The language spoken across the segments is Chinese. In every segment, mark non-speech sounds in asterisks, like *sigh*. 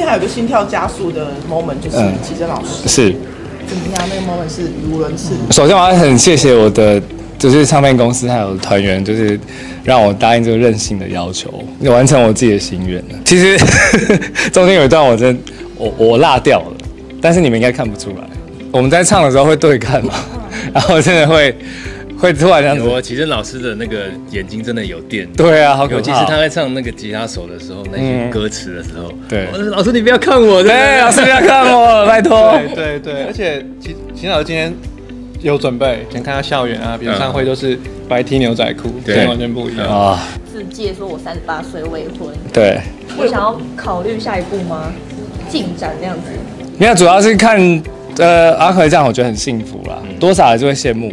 天还有个心跳加速的 moment，就是嗯齐真老师，是，怎么样？那个 moment 是语无伦次。首先我要很谢谢我的就是唱片公司还有团员，就是让我答应这个任性的要求，完成我自己的心愿了。其实 *laughs* 中间有一段我真我我落掉了，但是你们应该看不出来。我们在唱的时候会对看嘛，然后真的会会突然这样子。有啊，其实老师的那个眼睛真的有电，对啊，好可怕。尤其是他在唱那个吉他手的时候，那些歌词的时候，对。老师你不要看我，对，老师不要看我，*laughs* 拜托。对对对，而且秦秦老师今天有准备，想看他校园啊，演唱会都是白 T 牛仔裤，对。完全不一样。啊，自介说我三十八岁未婚，对，我想要考虑下一步吗？进展那样子，没有，主要是看呃阿奎这样，我觉得很幸福啦，多少还是会羡慕。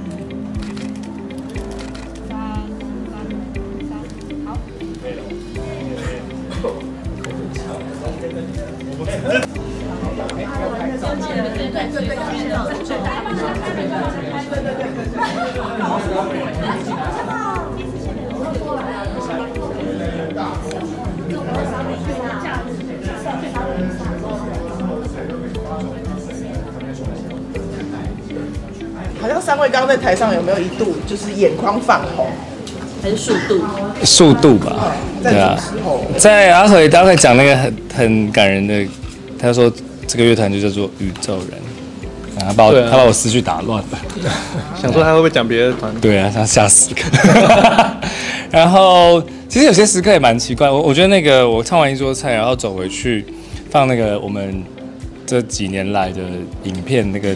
好像三位刚刚在台上有没有一度就是眼眶泛红？还是速度？速度吧，在对啊？在阿奎阿奎讲那个很很感人的，他说这个乐团就叫做宇宙人，啊他把我啊他把我思绪打乱了。*laughs* 想说他会不会讲别的团？对啊，他吓死。*laughs* 然后其实有些时刻也蛮奇怪，我我觉得那个我唱完一桌菜，然后走回去放那个我们这几年来的影片，那个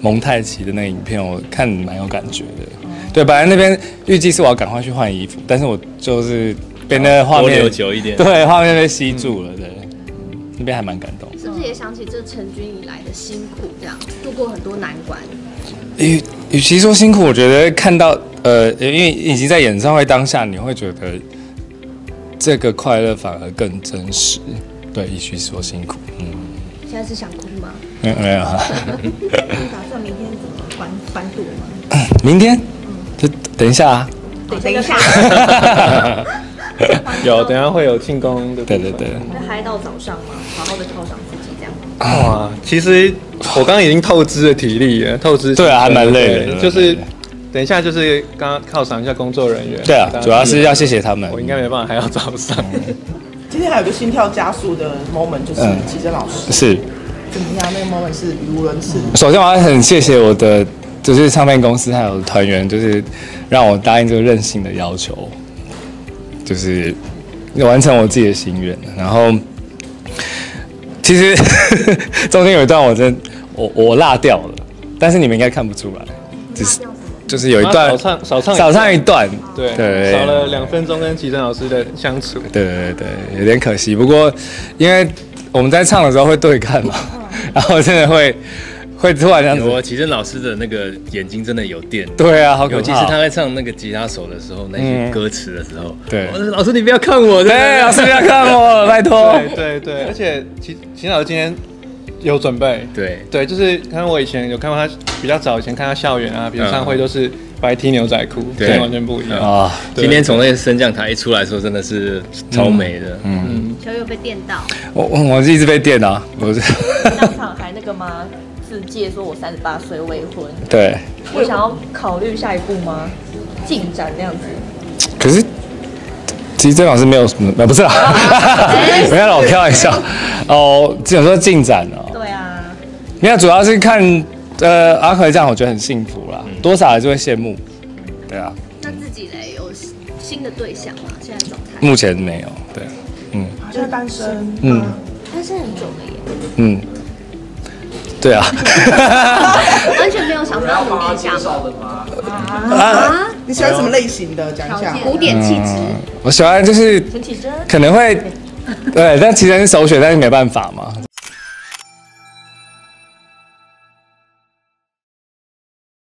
蒙太奇的那个影片，我看蛮有感觉的。对，本来那边预计是我要赶快去换衣服，但是我就是被那个画多面留久一点。对画面被吸住了，对，那边还蛮感动。是不是也想起这成军以来的辛苦，这样度过很多难关？与与其说辛苦，我觉得看到呃，因为已经在演唱会当下，你会觉得这个快乐反而更真实。对，与其说辛苦，嗯，现在是想哭吗？没有没有啊。你打算明天怎么翻翻肚吗？*coughs* 明天，就等一下啊。等一下，*laughs* *laughs* *laughs* 有，等一下会有庆功的。对对对。会嗨到早上吗？好好的犒赏自己这样。哇，其实我刚刚已经透支了体力了，透支。对啊还蛮累的就是等一下就是刚刚犒赏一下工作人员。对啊主要是要谢谢他们。我应该没办法还要早上。今天还有个心跳加速的 moment，就是嗯齐真老师，是，怎么样？那个 moment 是语无伦次。首先我要很谢谢我的就是唱片公司还有团员，就是让我答应这个任性的要求，就是完成我自己的心愿。然后其实 *laughs* 中间有一段我真我我落掉了，但是你们应该看不出来，只是就是有一段少唱少唱少唱一段，对对少了两分钟跟齐真老师的相处。对对对对，有点可惜。不过因为我们在唱的时候会对看嘛，*laughs* 然后真的会 *laughs* 会突然这样子。其实老师的那个眼睛真的有电，对啊，好可怕。尤其是他在唱那个吉他手的时候，那些歌词的时候，对我说老师你不要看我，对，老师不要看我，*laughs* 拜托。对对对，而且齐秦老师今天有准备。对对，就是看我以前有看过他比较早以前看他校园啊，演唱会都是白 T 牛仔裤，对今天完全不一样。啊，今天从那个升降台一出来的时候，真的是超美的。嗯，小友被电到，我我我一直被电啊，我是当场还那个吗？自介说我三十八岁未婚，对，我想要考虑下一步吗？进展那样子，可是其实郑老师没有什么，呃不是啦，*laughs* 没有啦，我开玩笑。哦，只有说进展哦，对啊，你看，主要是看呃阿奎这样，我觉得很幸福啦，多少还是会羡慕。对啊，那自己嘞有新的对象吗？现在状态？目前没有，对，嗯。就是单身。嗯。单身很久了耶，嗯，对啊，*laughs* 完全没有想到努力下啊，你喜欢什么类型的？讲一下。古典气质，我喜欢就是陈绮贞，可能会，对，但其实是首选，但是没办法嘛，